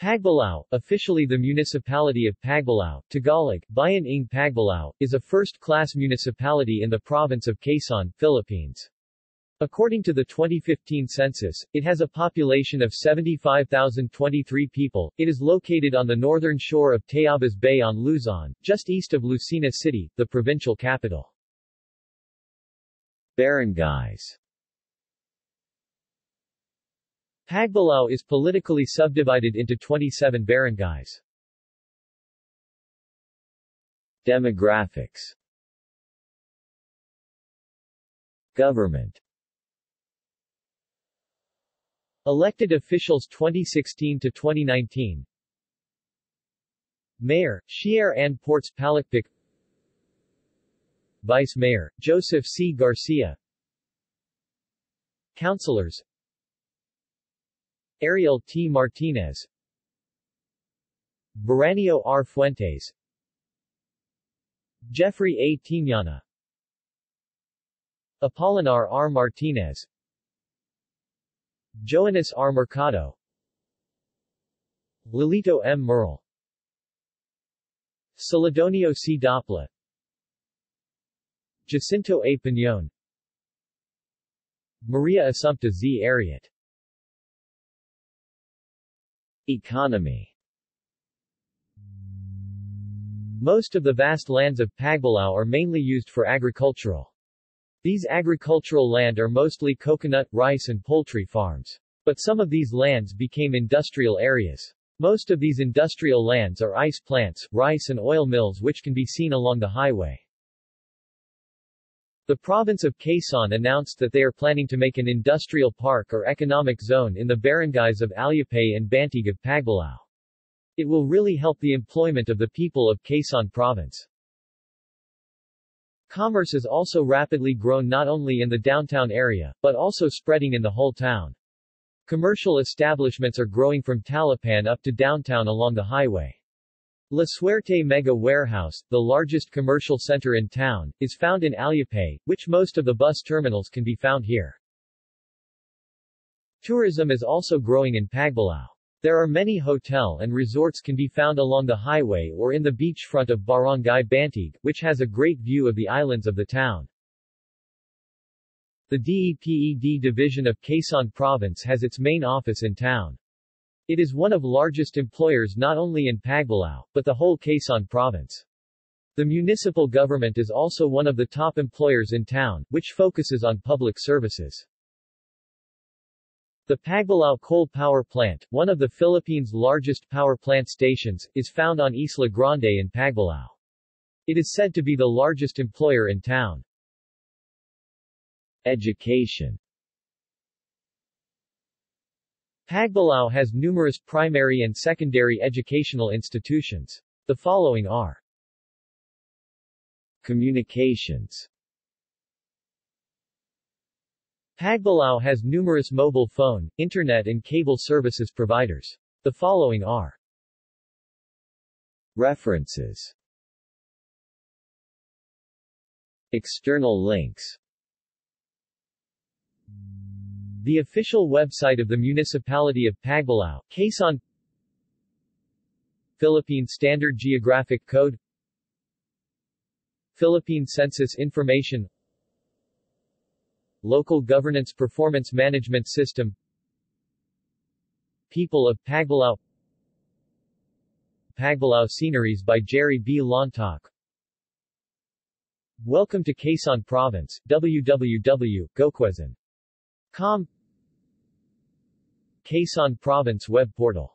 Pagbilao, officially the municipality of Pagbilao, Tagalog, Bayan ng Pagbilao, is a first-class municipality in the province of Quezon, Philippines. According to the 2015 census, it has a population of 75,023 people. It is located on the northern shore of Tayabas Bay on Luzon, just east of Lucena City, the provincial capital. Barangays Pagbilao is politically subdivided into 27 barangays. Demographics. Government. Elected officials 2016 to 2019 Mayor, Shierre Ann Portes Palicpic Vice Mayor, Joseph C. Garcia. Councilors Ariel T. Martinez Baranio R. Fuentes Jeffrey A. Timiana Apolinar R. Martinez Joannes R. Mercado Lilito M. Merle Celedonio C. Dopla Jacinto A. Piñon Maria Assumpta Z. Ariat Economy Most of the vast lands of Pagbilao are mainly used for agricultural. These agricultural land are mostly coconut, rice and poultry farms. But some of these lands became industrial areas. Most of these industrial lands are ice plants, rice and oil mills which can be seen along the highway. The province of Quezon announced that they are planning to make an industrial park or economic zone in the barangays of Alyapay and Bantig of Pagbilao. It will really help the employment of the people of Quezon province. Commerce is also rapidly grown not only in the downtown area, but also spreading in the whole town. Commercial establishments are growing from Talapan up to downtown along the highway. La Suerte Mega Warehouse, the largest commercial center in town, is found in Alyapay, which most of the bus terminals can be found here. Tourism is also growing in Pagbilao. There are many hotel and resorts can be found along the highway or in the beachfront of Barangay Bantig, which has a great view of the islands of the town. The DEPED division of Quezon Province has its main office in town. It is one of largest employers not only in Pagbilao, but the whole Quezon province. The municipal government is also one of the top employers in town, which focuses on public services. The Pagbilao Coal Power Plant, one of the Philippines' largest power plant stations, is found on Isla Grande in Pagbilao. It is said to be the largest employer in town. Education Pagbilao has numerous primary and secondary educational institutions. The following are Communications Pagbilao has numerous mobile phone, internet and cable services providers. The following are References External links the official website of the Municipality of Pagbilao, Quezon. Philippine Standard Geographic Code. Philippine Census Information. Local Governance Performance Management System. People of Pagbilao Pagbilao Sceneries by Jerry B. Lontok. Welcome to Quezon Province, www.goquezon Com. Quezon Province Web Portal